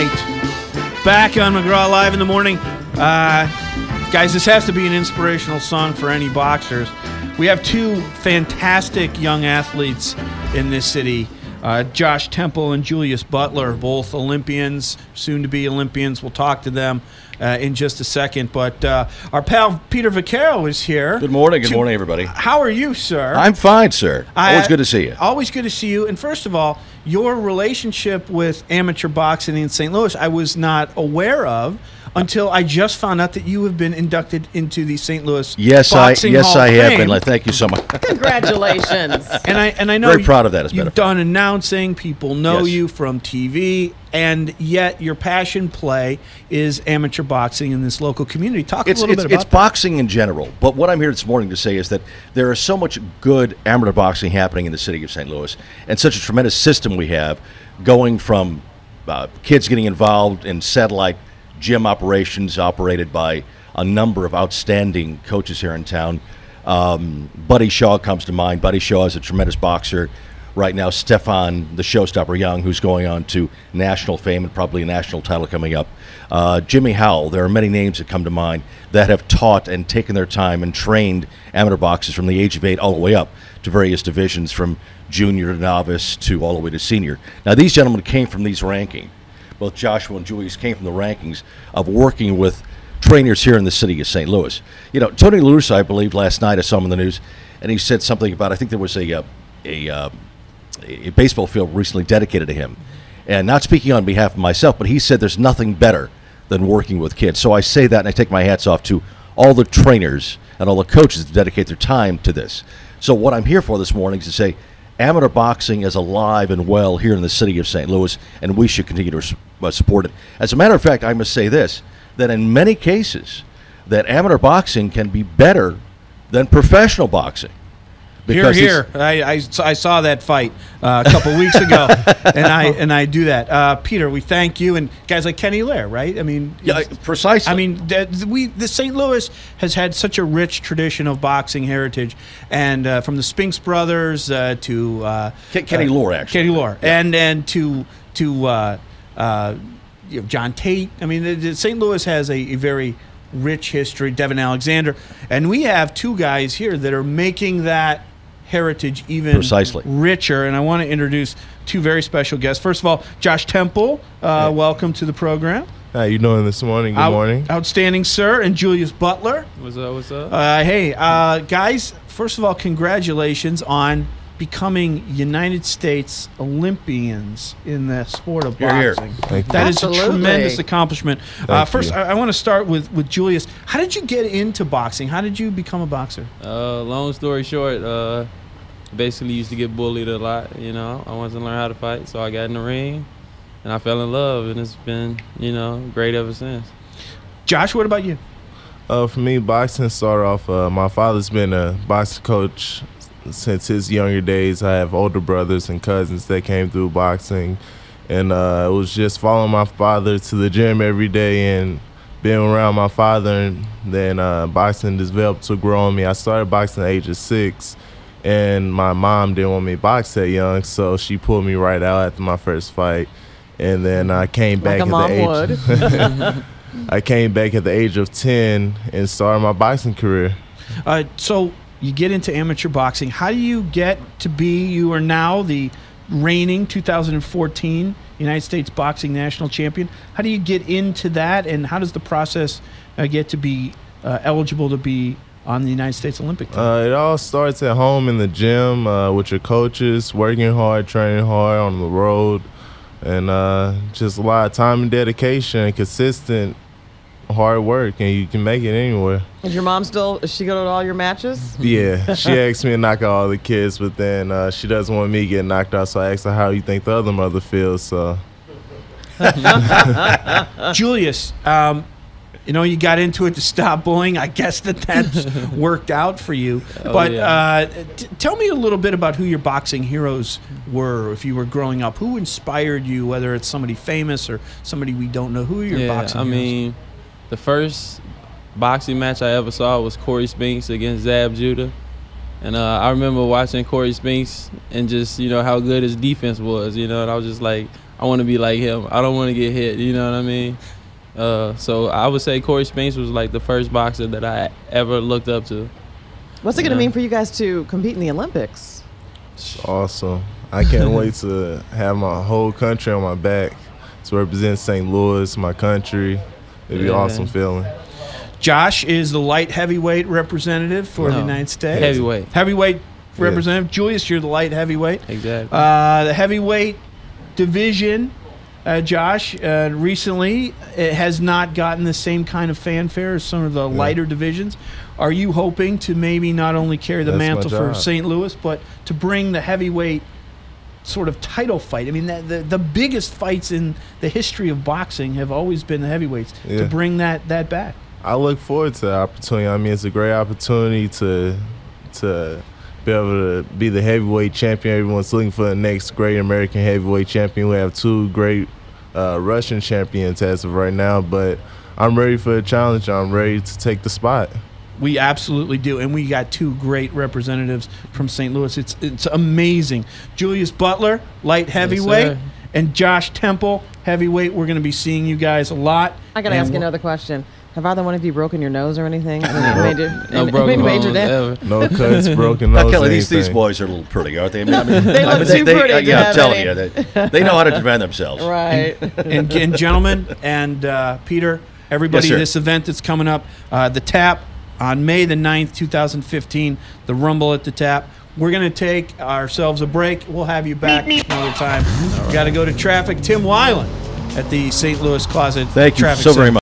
right. Back on McGraw Live in the morning. Uh, guys, this has to be an inspirational song for any boxers. We have two fantastic young athletes in this city. Uh, Josh Temple and Julius Butler, both Olympians, soon to be Olympians. We'll talk to them uh, in just a second. But uh, our pal Peter Vaccaro is here. Good morning. Good To- morning, everybody. How are you, sir? I'm fine, sir. Always good to see you. Always good to see you. And first of all, your relationship with amateur boxing in St. Louis, I was not aware of until I just found out that you have been inducted into the St. Louis Yes, I yes Hall I of have Fame. been. Like, thank you so much. Congratulations. And I and I know Very proud of that, as a matter You've of done announcing. People know Yes. you from TV, and yet your passion play is amateur boxing in this local community. Talk It's a little it's, bit about it's boxing in general. But what I'm here this morning to say is that there is so much good amateur boxing happening in the city of St. Louis, and such a tremendous system we have, going from uh, kids getting involved in satellite gym operations operated by a number of outstanding coaches here in town. Um, Buddy Shaw comes to mind. Buddy Shaw is a tremendous boxer. Right now, Stefan, the showstopper Young, who's going on to national fame and probably a national title coming up. Uh, Jimmy Howell. There are many names that come to mind that have taught and taken their time and trained amateur boxers from the age of eight all the way up to various divisions, from junior to novice to all the way to senior. Now, these gentlemen came from these rankings. Both Joshua and Julius came from the rankings of working with trainers here in the city of St. Louis. You know, Tony LaRussa, I believe, last night I saw him in the news, and he said something about, I think there was a, uh, a, uh, a baseball field recently dedicated to him. And not speaking on behalf of myself, but he said there's nothing better than working with kids. So I say that and I take my hats off to all the trainers and all the coaches that dedicate their time to this. So what I'm here for this morning is to say amateur boxing is alive and well here in the city of St. Louis, and we should continue to uh, support it. As a matter of fact, I must say this, that in many cases, that amateur boxing can be better than professional boxing. Here, here. I, I, I saw that fight uh, a couple weeks ago, and I and I do that. Uh, Peter, we thank you, and guys like Kenny Lair, right? I mean, Yeah, precisely. I mean, the, we the St. Louis has had such a rich tradition of boxing heritage, and uh, from the Spinks brothers uh, to uh, Ken- Kenny uh, Lohr, actually. Kenny Lohr, and and to to uh, uh, you know, John Tate. I mean, the, the St. Louis has a, a very rich history. Devon Alexander, and we have two guys here that are making that heritage even Precisely. richer. And I want to introduce two very special guests. First of all, Josh Temple, uh, welcome to the program. How you doing this morning? Good Out- morning. Outstanding, sir. And Julius Butler. What's up? What's up? Uh, hey, uh, guys, first of all, congratulations on becoming United States Olympians in the sport of Hear, hear. boxing. Thank you. That is Absolutely. a tremendous accomplishment. Uh, first, you. I, I want to start with, with Julius. How did you get into boxing? How did you become a boxer? Uh, long story short, uh, basically used to get bullied a lot. You know, I wanted to learn how to fight, so I got in the ring, and I fell in love, and it's been you know great ever since. Josh, what about you? Uh, for me, boxing started off. Uh, my father's been a boxing coach since his younger days. I have older brothers and cousins that came through boxing, and uh, it was just following my father to the gym every day and being around my father. And then uh, boxing developed to grow on me. I started boxing at the age of six, and my mom didn't want me to box that young, so she pulled me right out after my first fight. And then I came back Like a at mom the age. I came back at the age of 10 and started my boxing career. Uh, so you get into amateur boxing. How do you get to be? You are now the reigning 2014 United States Boxing National Champion. How do you get into that, and how does the process uh, get to be uh, eligible to be on the United States Olympic team? Uh, it all starts at home in the gym uh, with your coaches, working hard, training hard on the road, and uh, just a lot of time and dedication consistent hard work, and you can make it anywhere. Is your mom still? Is she go to all your matches? Yeah, she asked me to knock out all the kids, but then uh, she doesn't want me getting knocked out, so I asked her how you think the other mother feels. So Julius, um, you know, you got into it to stop bullying. I guess that that's worked out for you. Oh, but yeah. uh, t- tell me a little bit about who your boxing heroes were if you were growing up. Who inspired you, whether it's somebody famous or somebody we don't know? Who are your yeah, boxing I heroes? mean, the first boxing match I ever saw was Corey Spinks against Zab Judah. And uh, I remember watching Corey Spinks and just, you know, how good his defense was, you know, and I was just like, I want to be like him. I don't want to get hit. You know what I mean? Uh, so I would say Corey Spinks was like the first boxer that I ever looked up to. What's it going to mean for you guys to compete in the Olympics? It's awesome. I can't wait to have my whole country on my back to represent St. Louis, my country. It'd be Yeah. awesome feeling. Josh is the light heavyweight representative for the United States. Heavyweight. Heavyweight representative. Julius, you're the light heavyweight. Exactly. Uh, the heavyweight division, uh, Josh, uh, recently it has not gotten the same kind of fanfare as some of the lighter divisions. Are you hoping to maybe not only carry the That's mantle for. St. Louis, but to bring the heavyweight sort of title fight? I mean, the, the, the biggest fights in the history of boxing have always been the heavyweights. To bring that, that back. I look forward to the opportunity. I mean, it's a great opportunity to to be able to be the heavyweight champion. Everyone's looking for the next great American heavyweight champion. We have two great uh, Russian champions as of right now, but I'm ready for the challenge. I'm ready to take the spot. We absolutely do, and we got two great representatives from St. Louis. It's it's amazing. Julius Butler, light heavyweight, sir. and Josh Temple, heavyweight. We're going to be seeing you guys a lot. I got to ask you another question. Have either one of you broken your nose or anything? I mean, major, no any- broken any major bones ever. No cuts, broken nose. Kelly, these, these boys are a little pretty, aren't they? I mean, I mean, They I look mean, too pretty uh, to yeah, I'm telling any. you, they, they know how to defend themselves. Right. and, and gentlemen and uh, Peter, everybody, Yes, this event that's coming up, uh, the Tap on May the 9th, 2015, the Rumble at the Tap. We're going to take ourselves a break. We'll have you back another time. Got to go to traffic. Tim Weiland at the St. Louis Closet. Thank you Traffic so Center. very much.